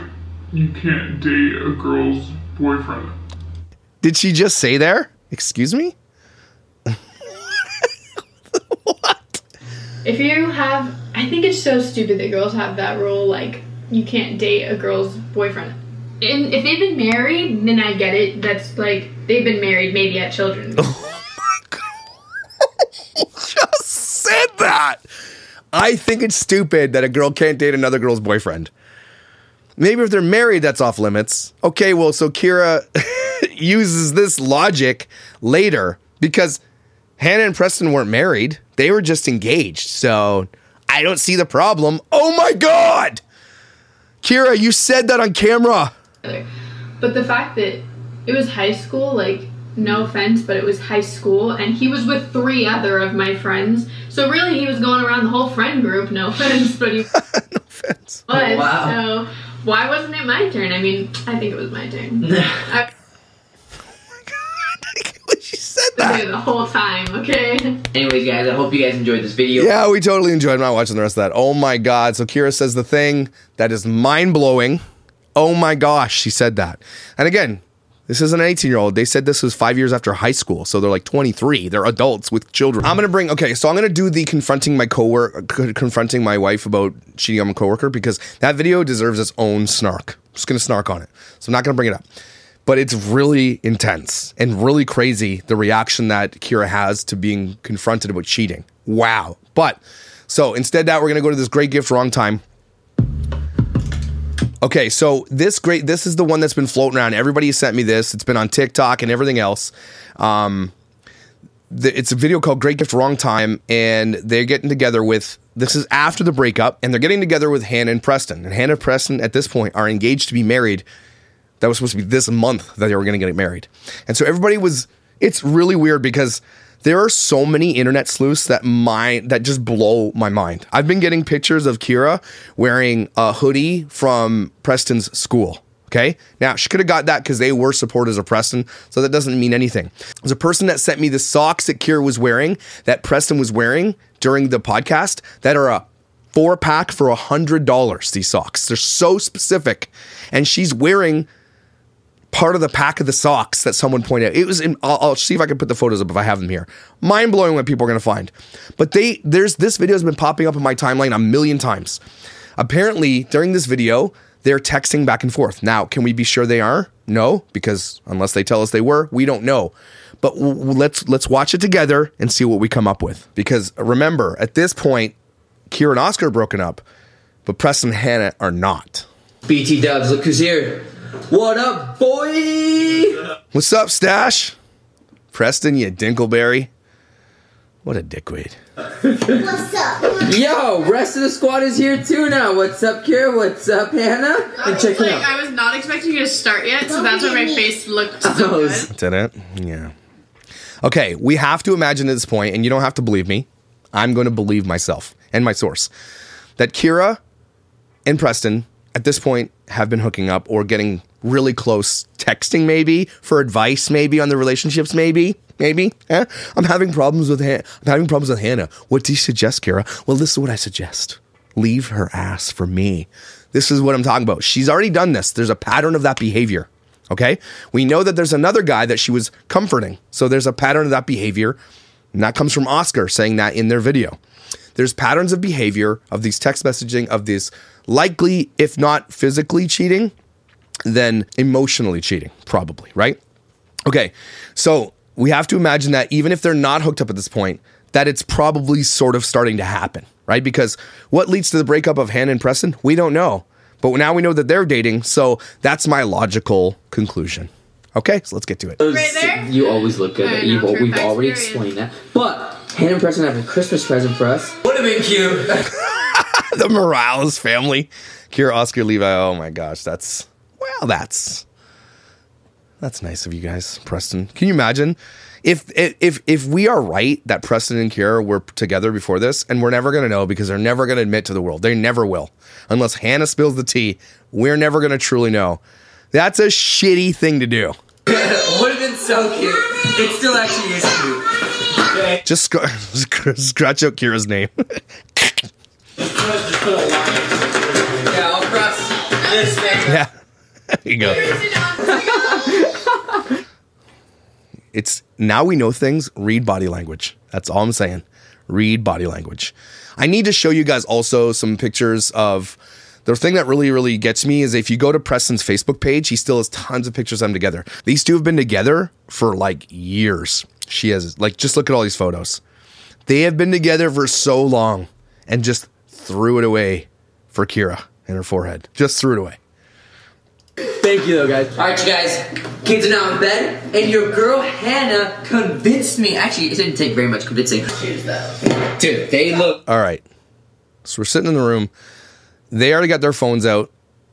you can't date a girl's boyfriend. Did she just say there? Excuse me? what? If you have, I think it's so stupid that girls have that rule like you can't date a girl's boyfriend. And if they've been married, then I get it. That's like they've been married, maybe had children. Just said that. I think it's stupid that a girl can't date another girl's boyfriend. Maybe if they're married, that's off limits. Okay, well, so Kyra uses this logic later because Hannah and Preston weren't married. They were just engaged. So I don't see the problem. Oh my God! Kyra, you said that on camera. But the fact that it was high school, like, no offense, but it was high school, and he was with three other of my friends. So really, he was going around the whole friend group. No offense, but he was. no offense. Oh Wow. So why wasn't it my turn? I mean, I think it was my turn. Oh my god, I she said that. the whole time. Okay. Anyways, guys, I hope you guys enjoyed this video. Yeah, we totally enjoyed. I'm not watching the rest of that. Oh my God. So Kyra says the thing that is mind blowing. Oh my gosh, she said that. And again, this is an 18 year old. They said this was five years after high school. So they're like 23. They're adults with children. I'm going to bring, okay, so I'm going to do the confronting my coworker, confronting my wife about cheating on my coworker because that video deserves its own snark. I'm just going to snark on it. So I'm not going to bring it up. But it's really intense and really crazy the reaction that Kyra has to being confronted about cheating. Wow. But so instead, that we're going to go to this great gift wrong time. Okay, so this great this is the one that's been floating around. Everybody sent me this. It's been on TikTok and everything else. Um, the, it's a video called "Great Gift Wrong Time," and they're getting together with. This is after the breakup, and they're getting together with Hannah and Preston. And Hannah and Preston at this point are engaged to be married. That was supposed to be this month that they were going to get married, and so everybody was. It's really weird because there are so many internet sleuths that mind that just blow my mind. I've been getting pictures of Kyra wearing a hoodie from Preston's school. Okay. Now she could have got that because they were supporters of Preston, so that doesn't mean anything. There's a person that sent me the socks that Kyra was wearing, that Preston was wearing during the podcast, that are a four pack for a hundred dollars. These socks, they're so specific, and she's wearing part of the pack of the socks that someone pointed out. It was in. I'll, I'll see if I can put the photos up if I have them here. Mind blowing what people are going to find. But they there's this video has been popping up in my timeline a million times. Apparently, during this video, they're texting back and forth. Now, can we be sure they are? No, because unless they tell us they were, we don't know. But w- let's let's watch it together and see what we come up with. Because remember, at this point, Kyra and Oscar are broken up, but Preston and Hannah are not. BT Dubs, look who's here. What up, boy? What's up, Stash? Preston, you dinkleberry. What a dickweed. What's up? Yo, rest of the squad is here too now. What's up, Kyra? What's up, Hannah? And check it like, out. I was not expecting you to start yet, so Don't that's why my me. face looked so I good. Did it? Yeah. Okay, we have to imagine at this point, and you don't have to believe me. I'm going to believe myself and my source that Kyra and Preston at this point have been hooking up or getting really close, texting maybe for advice, maybe on the relationships, maybe, maybe. Eh? I'm having problems with Han- I'm having problems with Hannah. What do you suggest, Kyra? Well, this is what I suggest. Leave her ass for me. This is what I'm talking about. She's already done this. There's a pattern of that behavior. Okay. We know that there's another guy that she was comforting. So there's a pattern of that behavior. And that comes from Oscar saying that in their video. There's patterns of behavior of these text messaging, of this likely, if not physically cheating, then emotionally cheating, probably, right? Okay. So we have to imagine that even if they're not hooked up at this point, that it's probably sort of starting to happen, right? Because what leads to the breakup of Hannah and Preston? We don't know. But now we know that they're dating. So that's my logical conclusion. Okay. So let's get to it. Right there? You always look good. I know, You've, we've already period. explained that. But Hannah and Preston have a Christmas present for us. Would have been cute. the Morales family. Kyra, Oscar, Levi. Oh my gosh, that's well, that's that's nice of you guys, Preston. Can you imagine if if if we are right that Preston and Kyra were together before this, and we're never gonna know because they're never gonna admit to the world. They never will, unless Hannah spills the tea. We're never gonna truly know. That's a shitty thing to do. Would have been so cute. It still actually is cute. Just sc- scratch out Kyra's name. Yeah, I'll cross this thing. yeah, there you go. it's now we know things read body language that's all i'm saying read body language i need to show you guys also some pictures of The thing that really, really gets me is if you go to Preston's Facebook page, he still has tons of pictures of them together. These two have been together for like years. She has, like, just look at all these photos. They have been together for so long and just threw it away for Kyra in her forehead. Just threw it away. Thank you, though, guys. All right, you guys. Kids are now in bed, and your girl Hannah convinced me. Actually, it didn't take very much convincing. Dude, they look. All right. So we're sitting in the room. They already got their phones out.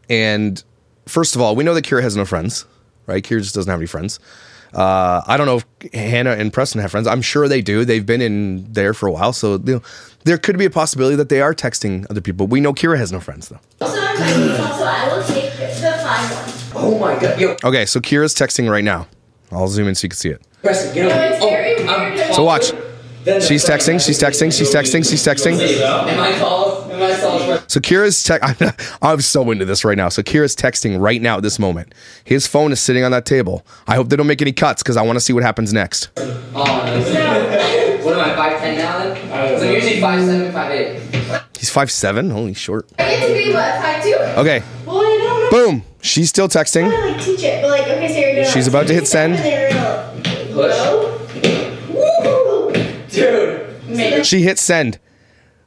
And first of all, we know that Kyra has no friends, right? Kyra just doesn't have any friends. Uh, I don't know if Hannah and Preston have friends. I'm sure they do. They've been in there for a while. So, you know, there could be a possibility that they are texting other people. We know Kyra has no friends, though. Also, I'm Chinese, also I will take the five one. Oh my god, yo, Okay, so Kyra's texting right now. I'll zoom in so you can see it. Preston, get over here. Oh, So watch. She's texting, she's texting, she's texting, she's texting. Am I tall? Am I tall? So Kyra's te- I'm, I'm so into this right now. So Kyra's texting right now at this moment. His phone is sitting on that table. I hope they don't make any cuts because I want to see what happens next. Oh, no. What am I, 5'10 now then? So I'm usually 5'7, 5'8. He's five seven. Holy short. I get to be what five two? Okay, Well, I don't know. boom. She's still texting. I texting. want to like teach it, but like okay, so you're gonna. She's about to hit send. And then you're gonna Push. Woo! Dude. She hit send.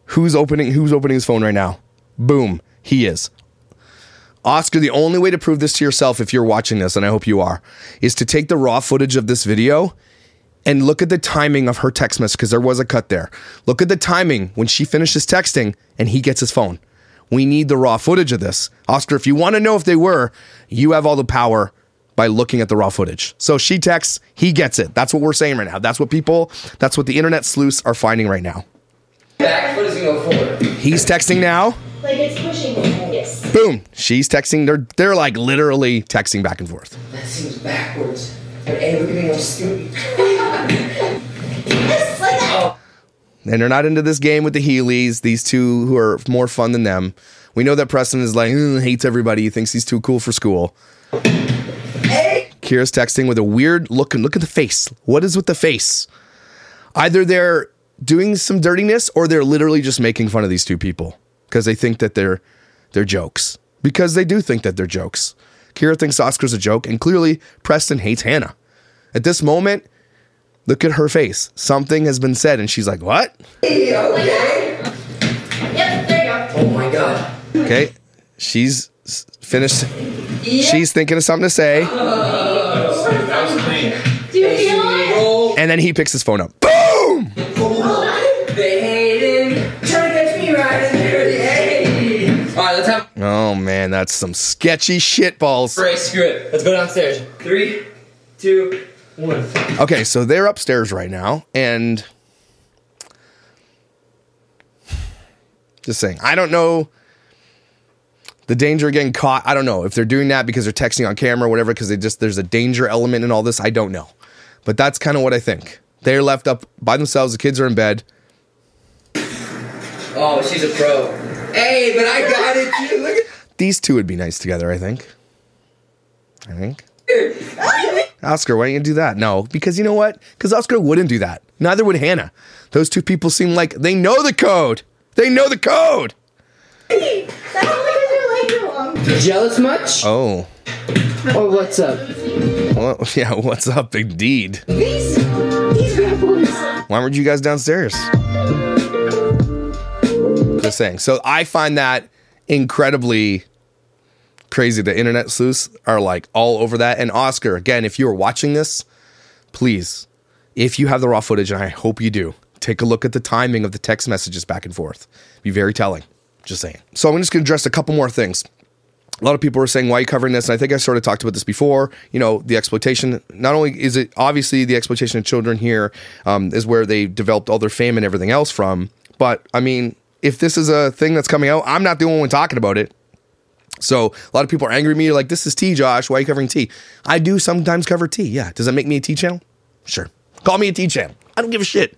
Who's opening? Who's opening his phone right now? Boom. He is. Oscar, the only way to prove this to yourself, if you're watching this, and I hope you are, is to take the raw footage of this video and look at the timing of her text message because there was a cut there. Look at the timing when she finishes texting and he gets his phone. We need the raw footage of this. Oscar, if you want to know if they were, you have all the power by looking at the raw footage. So she texts, he gets it. That's what we're saying right now. That's what people, that's what the internet sleuths are finding right now. Back foot is gonna forward. He's texting now. Like it's pushing. Yes. Boom. She's texting. They're they're like literally texting back and forth. That seems backwards. But hey, look at me, I'm. Yes, like that. Oh. And they're not into this game with the Heelys, these two who are more fun than them. We know that Preston is like, "Ugh," hates everybody. He thinks he's too cool for school. Kyra's texting with a weird look. And look at the face. What is with the face? Either they're doing some dirtiness or they're literally just making fun of these two people because they think that they're they're jokes. Because they do think that they're jokes. Kyra thinks Oscar's a joke, and clearly Preston hates Hannah. At this moment, look at her face. Something has been said, and she's like, "What?" Hey, okay. Yep. There you go. Oh my god. Okay, she's s- finished. She's thinking of something to say, Do you feel it? And then he picks his phone up. Boom! Oh they Oh man, that's some sketchy shit balls. Ray, screw it. Let's go downstairs. Three, two, one. Okay, so they're upstairs right now, and just saying, I don't know the danger of getting caught. I don't know if they're doing that because they're texting on camera or whatever, because they just there's a danger element in all this. I don't know, but that's kind of what I think. They're left up by themselves. The kids are in bed. Oh, she's a pro. Hey, but I got it too. Look at These two would be nice together. I think. I think. Oscar, why don't you do that? No, because you know what? Because Oscar wouldn't do that. Neither would Hannah. Those two people seem like they know the code. They know the code. That's because your legs are long. Jealous much? Oh, Oh, what's up? well, yeah. What's up, indeed? These these bad boys. Why weren't you guys downstairs? Just saying. So I find that incredibly crazy. The internet sleuths are like all over that. And Oscar, again, if you are watching this, please, if you have the raw footage, and I hope you do, take a look at the timing of the text messages back and forth. Be very telling. Just saying. So I'm just going to address a couple more things. A lot of people are saying, why are you covering this? And I think I sort of talked about this before. You know, the exploitation, not only is it obviously the exploitation of children here um, is where they developed all their fame and everything else from. But I mean, if this is a thing that's coming out, I'm not the only one talking about it. So a lot of people are angry at me, like, this is T, Josh. Why are you covering T? I do sometimes cover T. Yeah. Does that make me a T channel? Sure. Call me a T channel. I don't give a shit.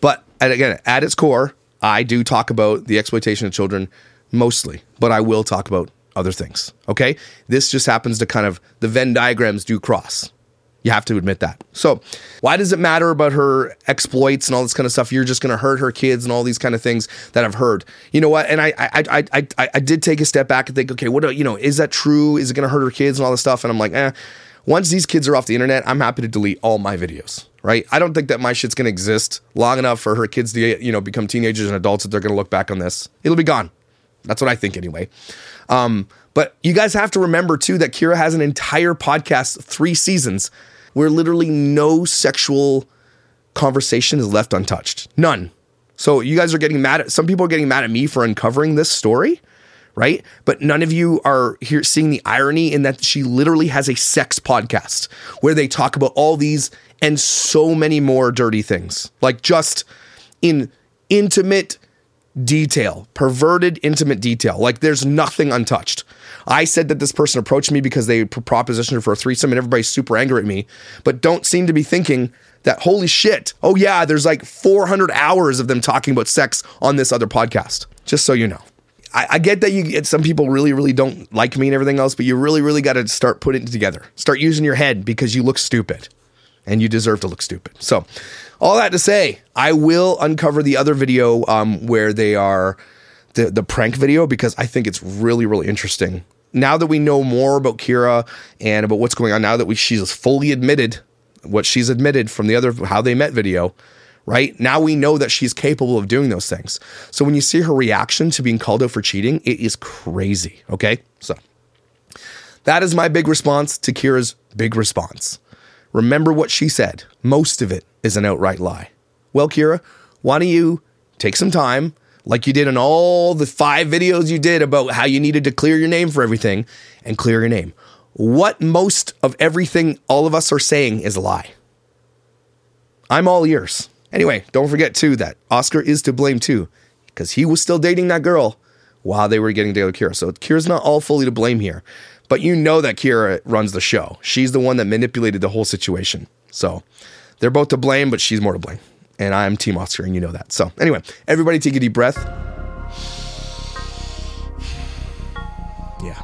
But again, at its core, I do talk about the exploitation of children mostly, but I will talk about other things. Okay. This just happens to kind of, the Venn diagrams do cross. You have to admit that. So, why does it matter about her exploits and all this kind of stuff? You're just going to hurt her kids and all these kind of things that I've heard. You know what? And I, I, I, I, I, did take a step back and think, okay, what, you know, is that true? Is it going to hurt her kids and all this stuff? And I'm like, eh. Once these kids are off the internet, I'm happy to delete all my videos. Right? I don't think that my shit's going to exist long enough for her kids to, you know, become teenagers and adults that they're going to look back on this. It'll be gone. That's what I think anyway. Um, but you guys have to remember too that Kyra has an entire podcast, three seasons, where literally no sexual conversation is left untouched. None. So you guys are getting mad at some people are getting mad at me for uncovering this story, right? But none of you are here seeing the irony in that she literally has a sex podcast where they talk about all these and so many more dirty things. Like just in intimate detail, perverted intimate detail. Like there's nothing untouched. I said that this person approached me because they propositioned for a threesome and everybody's super angry at me, but don't seem to be thinking that holy shit, oh yeah, there's like 400 hours of them talking about sex on this other podcast. Just so you know. I, I get that you get some people really, really don't like me and everything else, but you really, really got to start putting it together. Start using your head because you look stupid and you deserve to look stupid. So, all that to say, I will uncover the other video um, where they are the the prank video because I think it's really really interesting. Now that we know more about Kyra and about what's going on, now that we she's fully admitted what she's admitted from the other how they met video, right? Now we know that she's capable of doing those things. So when you see her reaction to being called out for cheating, it is crazy. Okay, so that is my big response to Kyra's big response. Remember what she said. Most of it is an outright lie. Well, Kyra, why don't you take some time, like you did in all the five videos you did about how you needed to clear your name for everything, and clear your name? What most of everything all of us are saying is a lie. I'm all ears. Anyway, don't forget too that Oscar is to blame too, because he was still dating that girl while they were getting together Kyra. So Kyra's not all fully to blame here. But you know that Kyra runs the show. She's the one that manipulated the whole situation. So they're both to blame, but she's more to blame. And I'm Team Oscar, and you know that. So anyway, everybody take a deep breath. Yeah.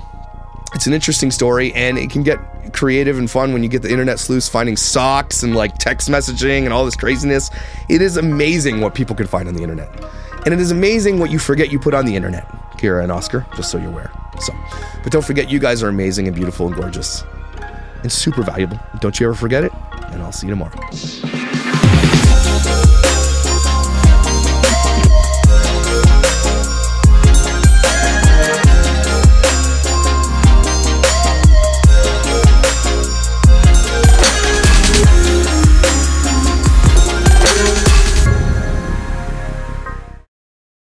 It's an interesting story, and it can get creative and fun when you get the internet sleuths finding socks and like text messaging and all this craziness. It is amazing what people can find on the internet. And it is amazing what you forget you put on the internet, Kyra and Oscar, just so you're aware. So, but don't forget, you guys are amazing and beautiful and gorgeous and super valuable. Don't you ever forget it. And I'll see you tomorrow.